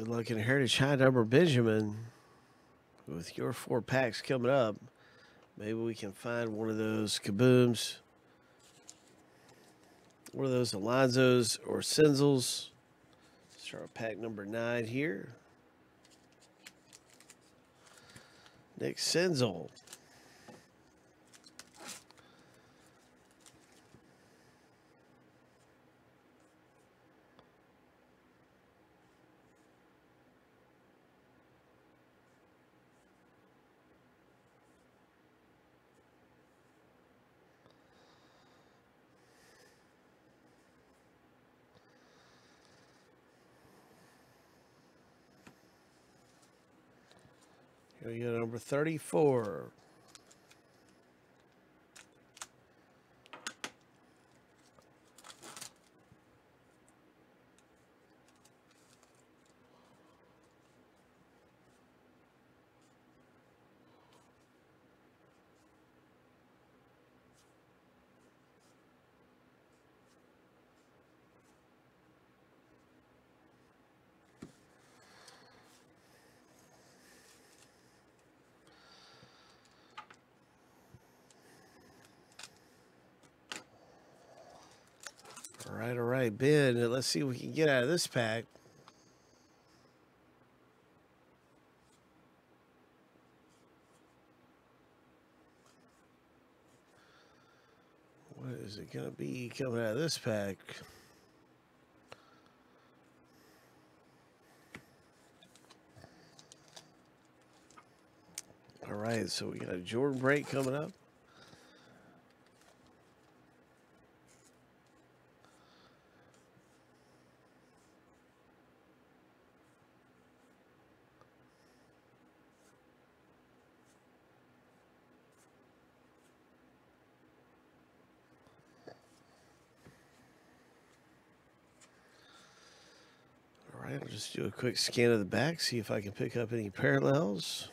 Good luck in Heritage High Number Benjamin with your four packs coming up. Maybe we can find one of those kabooms, one of those Alonsos or Senzels. Start pack number nine here. Nick Senzel. Here we go, number 34. All right, Ben. Let's see what we can get out of this pack. What is it going to be coming out of this pack? All right, so we got a Jordan break coming up. Just do a quick scan of the back, see if I can pick up any parallels.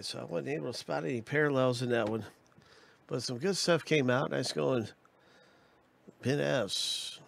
So I wasn't able to spot any parallels in that one, but some good stuff came out. Nice going, Ben S.